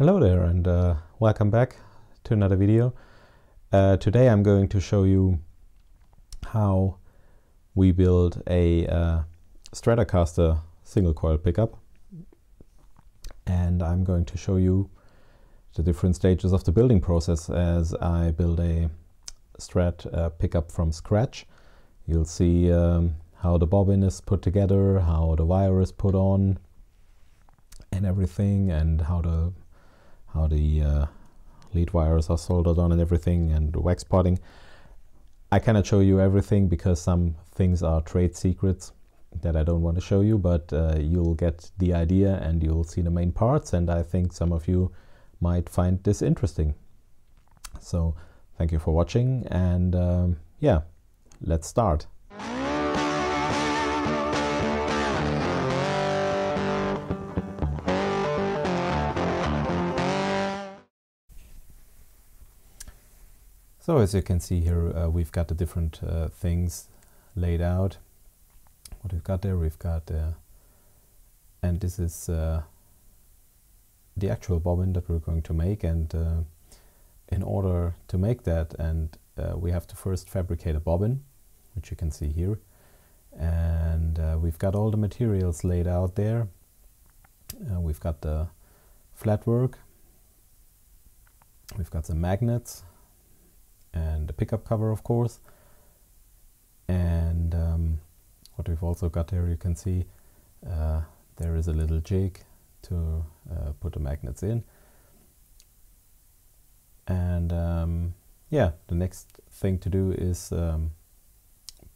Hello there and uh, welcome back to another video. Uh, today I'm going to show you how we build a uh, Stratocaster single coil pickup and I'm going to show you the different stages of the building process as I build a Strat uh, pickup from scratch. You'll see um, how the bobbin is put together, how the wire is put on and everything and how the how the uh, lead wires are soldered on and everything and wax potting. I cannot show you everything because some things are trade secrets that I don't want to show you, but uh, you'll get the idea and you'll see the main parts and I think some of you might find this interesting. So thank you for watching and um, yeah, let's start. So as you can see here, uh, we've got the different uh, things laid out. What we've got there, we've got, uh, and this is uh, the actual bobbin that we're going to make. And uh, in order to make that, and uh, we have to first fabricate a bobbin, which you can see here. And we've got all the materials laid out there. we've got the flat work. We've got some magnets and the pickup cover of course. And um, what we've also got here you can see uh, there is a little jig to uh, put the magnets in. And um, yeah the next thing to do is um,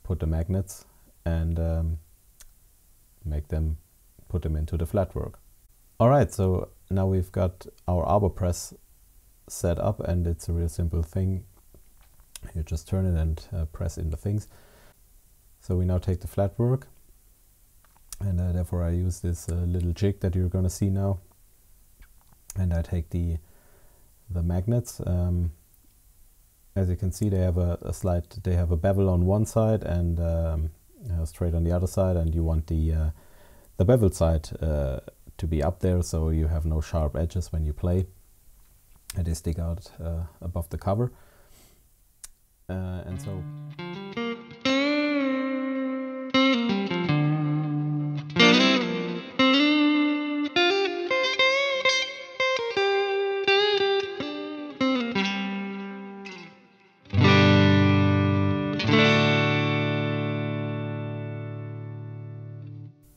put the magnets and um, make them put them into the flat work. Alright so now we've got our arbor press set up and it's a real simple thing you just turn it and uh, press in the things. So we now take the flat work. And uh, therefore I use this uh, little jig that you're going to see now. And I take the the magnets. Um, as you can see they have a, a, slight they have a bevel on one side and um, uh, straight on the other side. And you want the uh, the bevel side uh, to be up there so you have no sharp edges when you play. And they stick out above the cover. uh, and so.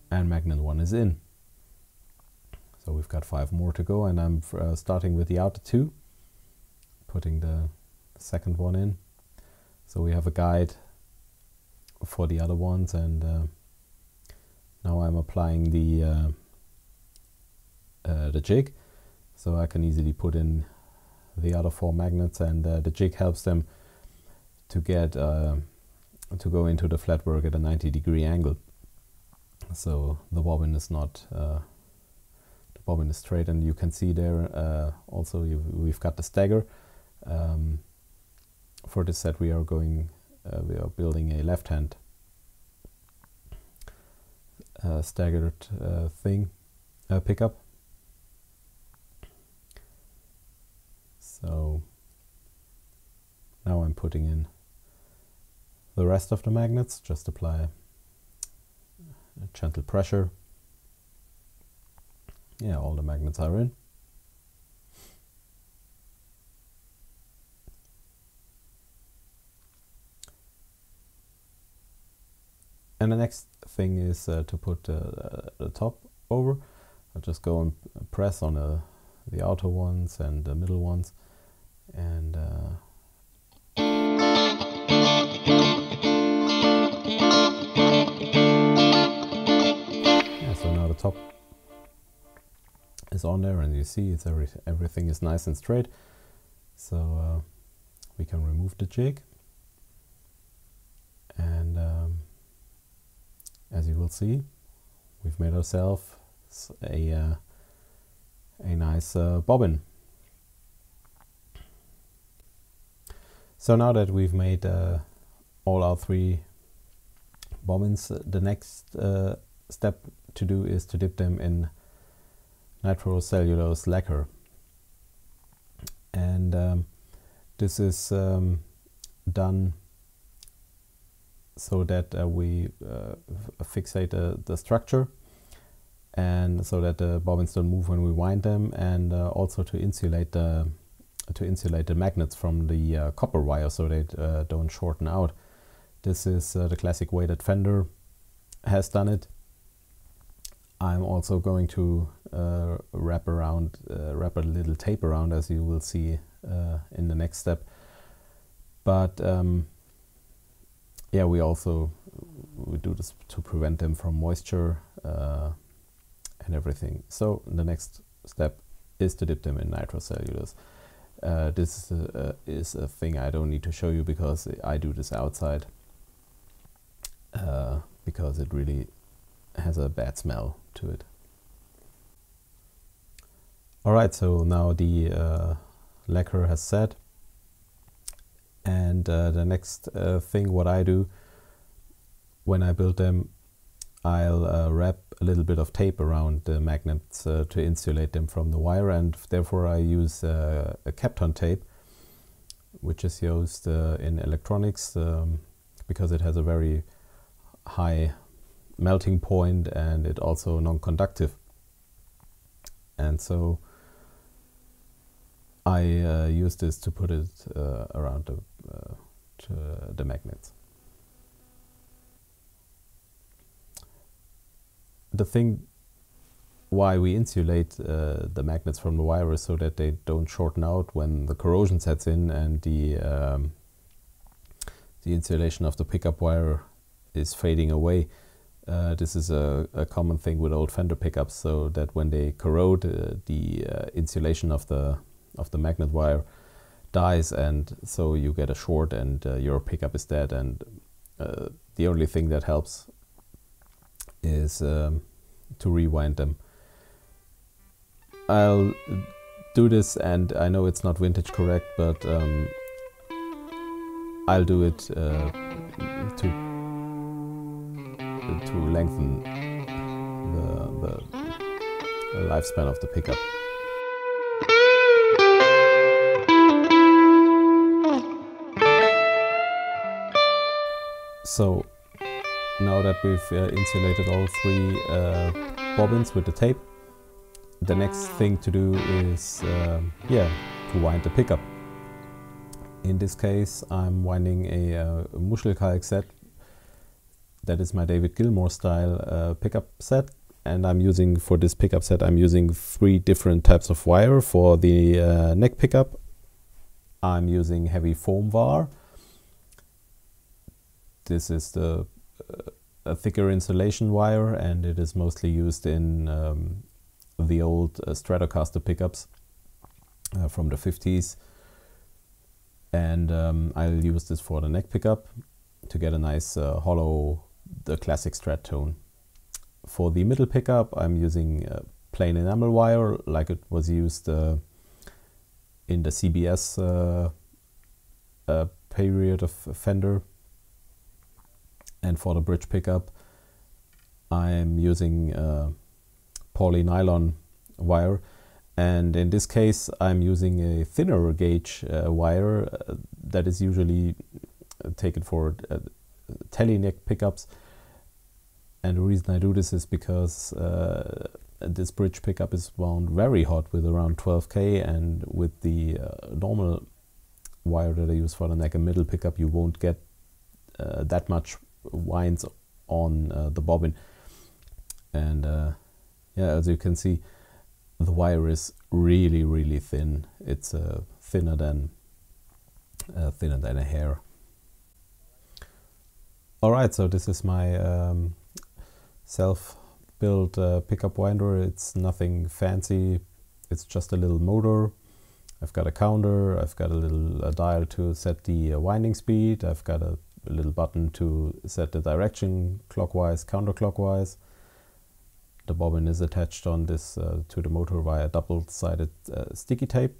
And magnet 1 is in. So we've got five more to go and I'm uh, starting with the outer two, putting the second one in. So we have a guide for the other ones and uh, now I'm applying the uh, uh, the jig. So I can easily put in the other four magnets and uh, the jig helps them to get uh, to go into the flat work at a 90 degree angle. So the bobbin is not uh, the bobbin is straight and you can see there also we've got the stagger. Um, for this set we are going uh, we are building a left hand uh, staggered uh, thing uh, pickup. So now I'm putting in the rest of the magnets just apply a gentle pressure. Yeah all the magnets are in And the next thing is uh, to put uh, the top over. I'll just go and press on uh, the outer ones and the middle ones and uh, yeah, so now the top is on there and you see it's every, everything is nice and straight so uh, we can remove the jig and um, as you will see, we've made ourselves a, uh, a nice uh, bobbin. So now that we've made uh, all our three bobbins, the next uh, step to do is to dip them in nitrocellulose lacquer. and um, this is um, done so that uh, we uh, fixate the structure and so that the bobbins don't move when we wind them and uh, also to insulate the to insulate the magnets from the uh, copper wire so they uh, don't shorten out. This is uh, the classic way that Fender has done it. I'm also going to uh, wrap around, uh, wrap a little tape around as you will see in the next step. But um, yeah, we also we do this to prevent them from moisture and everything. So the next step is to dip them in nitrocellulose. Uh, this uh, is a thing I don't need to show you because I do this outside uh, because it really has a bad smell to it. Alright, so now the uh, lacquer has set and uh, the next uh, thing what I do when I build them I'll wrap a little bit of tape around the magnets uh, to insulate them from the wire. And therefore I use uh, a Kapton tape which is used uh, in electronics um, because it has a very high melting point and it also non-conductive. And so I uh, use this to put it uh, around the, uh, the magnets. the thing why we insulate uh, the magnets from the wire is so that they don't shorten out when the corrosion sets in and the um, the insulation of the pickup wire is fading away. Uh, this is a, a, common thing with old Fender pickups, so that when they corrode, uh, the uh, insulation of the of the magnet wire dies, and so you get a short, and uh, your pickup is dead. And uh, the only thing that helps is um, to rewind them. I'll do this and I know it's not vintage correct but um, I'll do it uh, to to lengthen the, the, the lifespan of the pickup. So now that we've uh, insulated all three uh, bobbins with the tape, the next thing to do is, um, yeah, to wind the pickup. In this case, I'm winding a uh, Muschelkalk set. That is my David Gilmour style uh, pickup set. And I'm using, for this pickup set, I'm using three different types of wire. For the uh, neck pickup, I'm using heavy Formvar wire. This is the a thicker insulation wire and it is mostly used in um, the old uh, Stratocaster pickups uh, from the 50s and um, I'll use this for the neck pickup to get a nice uh, hollow the classic strat tone. For the middle pickup I'm using plain enamel wire like it was used uh, in the CBS uh, uh, period of Fender and for the bridge pickup I'm using uh, poly nylon wire. And in this case I'm using a thinner gauge uh, wire uh, that is usually uh, taken for uh, tele neck pickups. And the reason I do this is because uh, this bridge pickup is wound very hot with around 12k and with the normal wire that I use for the neck and middle pickup you won't get that much winds on uh, the bobbin. And uh, yeah as you can see the wire is really really thin. It's uh, thinner than uh, thinner than a hair. Alright so this is my um, self built uh, pickup winder. It's nothing fancy. It's just a little motor. I've got a counter. I've got a little dial to set the uh, winding speed. I've got a a little button to set the direction clockwise, counterclockwise. The bobbin is attached on this uh, to the motor via double-sided uh, sticky tape.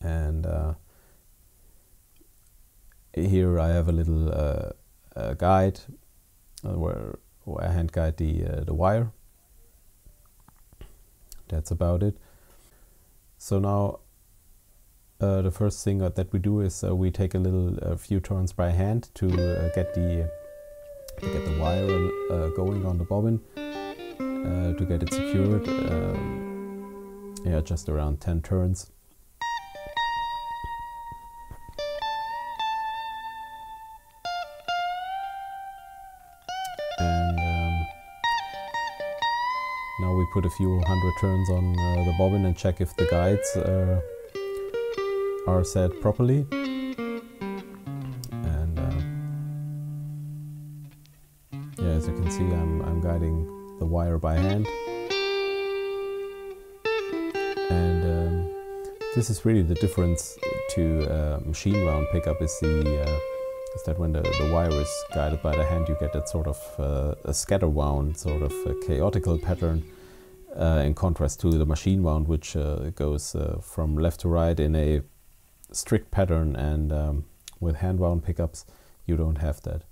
And uh, here I have a little uh, guide uh, where, where I hand guide the, uh, the wire. That's about it. So now uh, the first thing that we do is uh, we take a little a few turns by hand to uh, get the to get the wire uh, going on the bobbin uh, to get it secured. Um, yeah, just around 10 turns. Um, now we put a few hundred turns on uh, the bobbin and check if the guides uh, are set properly. And uh, yeah, as you can see, I'm, I'm guiding the wire by hand. And um, this is really the difference to uh, machine wound pickup is the uh, is that when the, the wire is guided by the hand you get that sort of uh, a scatter wound, sort of a chaotical pattern uh, in contrast to the machine wound which uh, goes uh, from left to right in a strict pattern and um, with hand wound pickups you don't have that.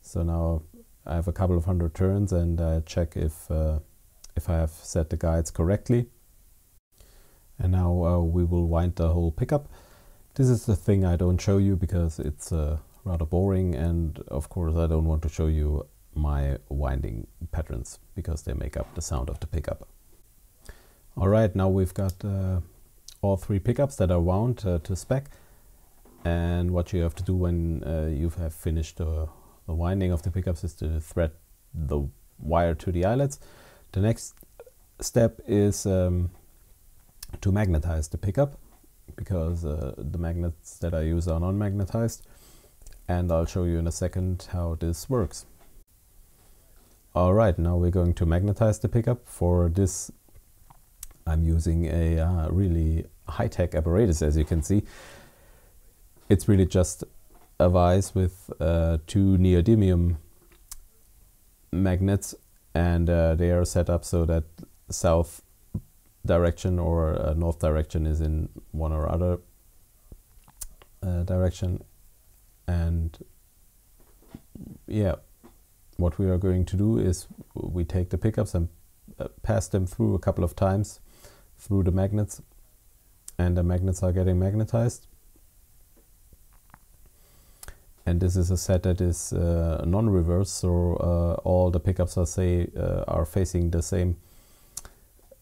So now I have a couple of hundred turns and I check if, uh, if I have set the guides correctly. And now uh, we will wind the whole pickup. This is the thing I don't show you because it's uh, rather boring and of course I don't want to show you my winding patterns because they make up the sound of the pickup. Alright, now we've got uh, all three pickups that are wound uh, to spec and what you have to do when uh, you have finished the the winding of the pickups is to thread the wire to the eyelets. The next step is um, to magnetize the pickup because uh, the magnets that I use are non-magnetized and I'll show you in a second how this works. Alright, now we're going to magnetize the pickup. For this I'm using a uh, really high-tech apparatus as you can see. It's really just a vise with uh, two neodymium magnets and uh, they are set up so that south direction or uh, north direction is in one or other uh, direction and yeah what we are going to do is we take the pickups and uh, pass them through a couple of times through the magnets and the magnets are getting magnetized. And this is a set that is uh, non-reverse so uh, all the pickups are say uh, are facing the same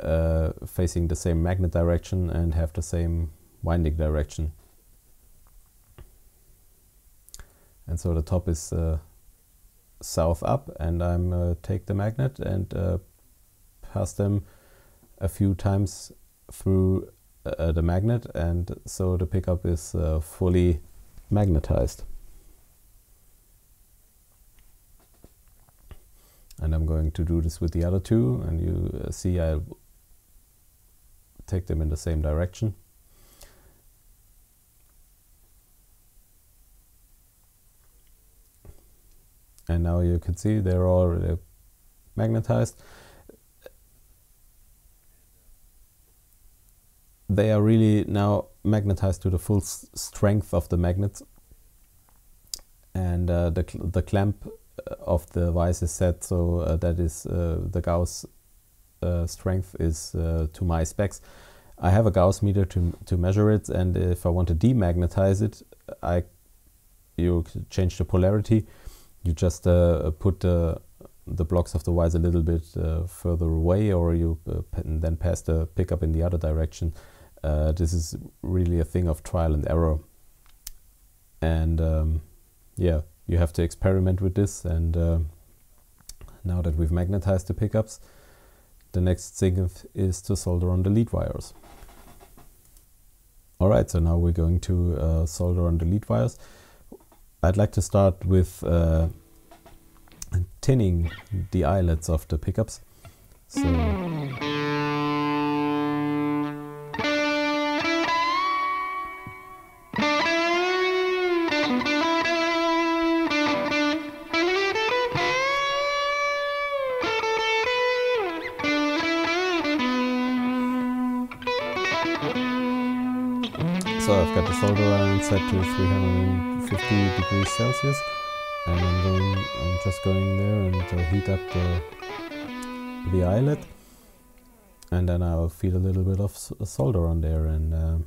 uh, facing the same magnet direction and have the same winding direction. And so the top is uh, south up and I'm uh, take the magnet and pass them a few times through uh, the magnet and so the pickup is uh, fully magnetized. And I'm going to do this with the other two and you uh, see I take them in the same direction. And now you can see they're all uh, magnetized they are really now magnetized to the full strength of the magnets and uh, the, cl the clamp of the vise is set so uh, that is uh, the Gauss uh, strength is to my specs. I have a Gauss meter to, to measure it and if I want to demagnetize it I you change the polarity you just put the the blocks of the vise a little bit uh, further away or you uh, then pass the pickup in the other direction. Uh, this is really a thing of trial and error. And um, yeah, you have to experiment with this and uh, now that we've magnetized the pickups the next thing is to solder on the lead wires. Alright, so now we're going to uh, solder on the lead wires. I'd like to start with uh, tinning the eyelets of the pickups. So set to 350 degrees Celsius and I'm going, I'm just going there and uh, heat up the, the eyelet and then I'll feed a little bit of solder on there and uh,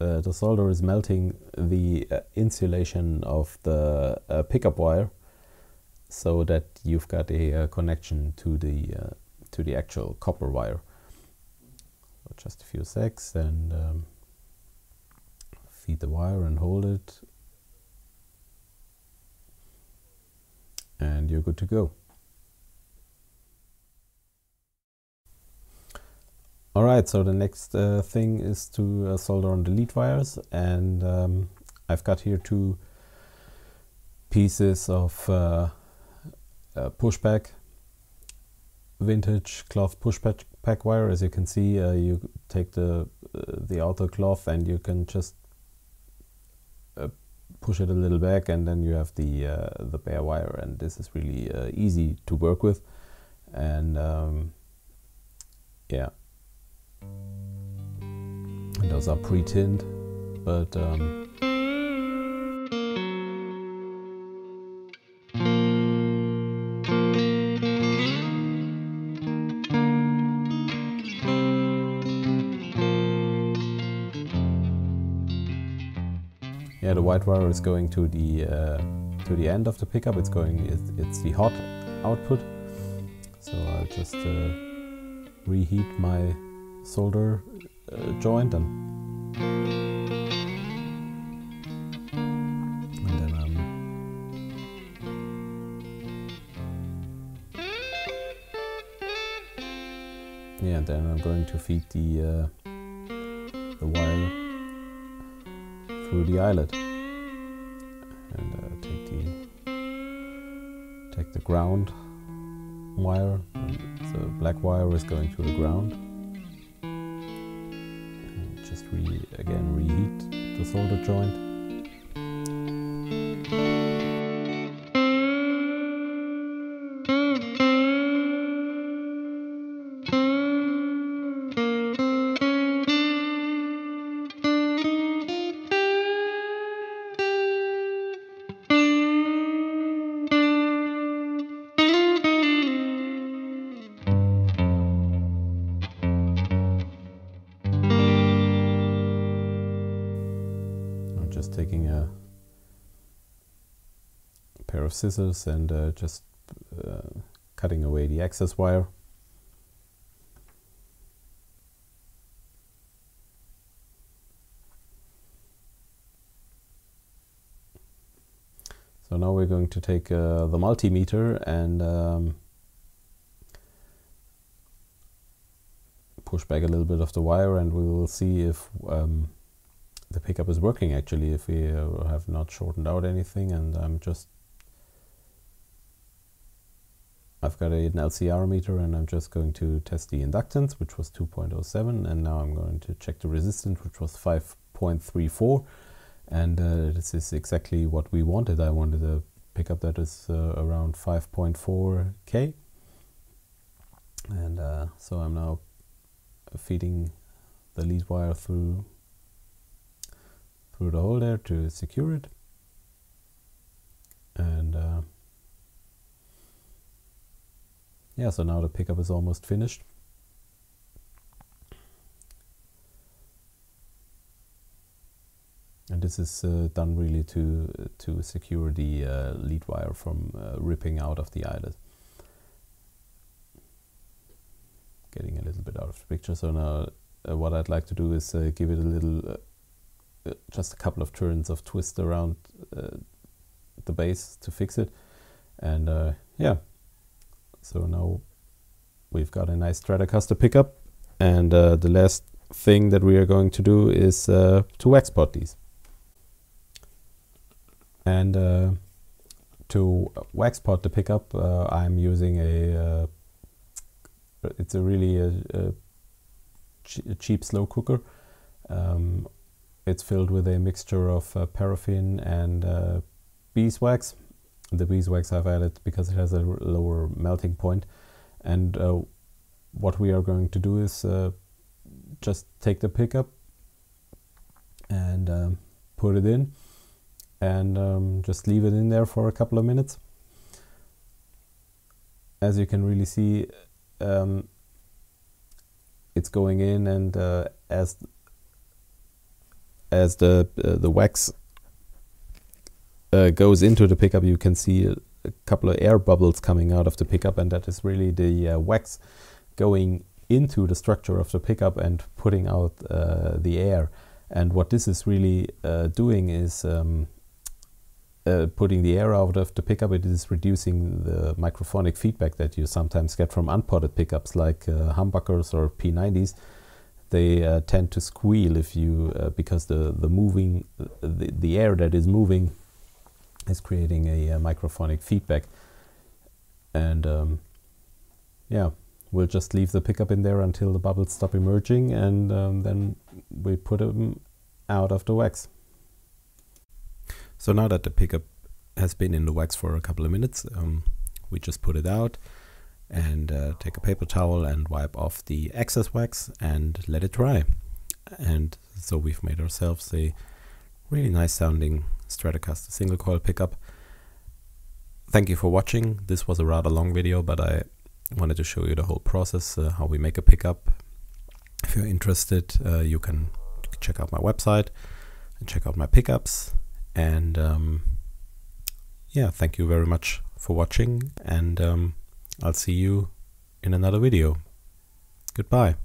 uh, the solder is melting the uh, insulation of the uh, pickup wire so that you've got a, uh, connection to the to the actual copper wire. So just a few secs and um, feed the wire and hold it. And you're good to go. Alright, so the next uh, thing is to uh, solder on the lead wires. And um, I've got here two pieces of uh, pushback vintage cloth pushback pack wire. As you can see uh, you take the uh, the outer cloth and you can just uh, push it a little back and then you have the the bare wire and this is really easy to work with. And um, yeah. Those are pre-tinned, but um, yeah, the white wire is going to the uh, to the end of the pickup. It's going. It's, it's the hot output. So I'll just uh, reheat my solder uh, joint and and then um, yeah then I'm going to feed the uh, the wire through the eyelet and uh, take the take the ground wire. The black wire is going to the ground. Just re again reheat the solder joint. Pair of scissors and uh, just uh, cutting away the excess wire. So now we're going to take uh, the multimeter and um, push back a little bit of the wire and we will see if um, the pickup is working actually if we uh, have not shortened out anything and I'm just I've got a, an LCR meter and I'm just going to test the inductance which was 2.07 and now I'm going to check the resistance which was 5.34 and uh, this is exactly what we wanted. I wanted a pickup that is uh, around 5.4 K. And uh, so I'm now feeding the lead wire through through the hole there to secure it and uh, yeah so now the pickup is almost finished. And this is uh, done really to to secure the uh, lead wire from uh, ripping out of the eyelet getting a little bit out of the picture. So now uh, what I'd like to do is uh, give it a little just a couple of turns of twist around the base to fix it. And yeah so now we've got a nice Stratocaster pickup. And uh, the last thing that we are going to do is uh, to wax pot these. And uh, to wax pot the pickup I'm using a it's a really a, a, ch a cheap slow cooker. Um, it's filled with a mixture of uh, paraffin and uh, beeswax. The beeswax I've added because it has a lower melting point. And uh, what we are going to do is uh, just take the pickup and um, put it in and um, just leave it in there for a couple of minutes. As you can really see, um, it's going in and uh, as as the uh, the wax uh, goes into the pickup, you can see a, couple of air bubbles coming out of the pickup, and that is really the uh, wax going into the structure of the pickup and putting out uh, the air. And what this is really uh, doing is um, uh, putting the air out of the pickup. It is reducing the microphonic feedback that you sometimes get from unpotted pickups like humbuckers or P90s they uh, tend to squeal if you uh, because the the moving the, the air that is moving is creating a, a microphonic feedback and um, yeah we'll just leave the pickup in there until the bubbles stop emerging and um, then we put them out of the wax so now that the pickup has been in the wax for a couple of minutes um, we just put it out and uh, take a paper towel and wipe off the excess wax and let it dry. And so we've made ourselves a really nice sounding Stratocaster single coil pickup. Thank you for watching. This was a rather long video, but I wanted to show you the whole process, uh, how we make a pickup. If you're interested, uh, you can check out my website and check out my pickups. And um, yeah, thank you very much for watching. And um, I'll see you in another video. Goodbye.